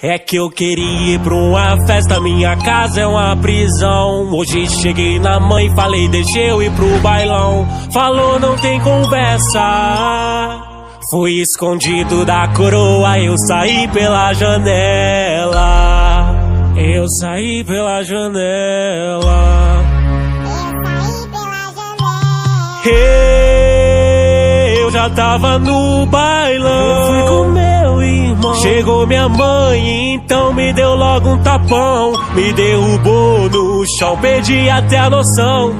É que eu queria ir pra uma festa, minha casa é uma prisão. Hoje cheguei na mãe, falei, deixa eu ir pro bailão. Falou, não tem conversa. Fui escondido da coroa, eu saí pela janela. Eu saí pela janela. Eu já tava no bailão. Chegou minha mãe, então me deu logo um tapão. Me derrubou no chão, perdi até a noção.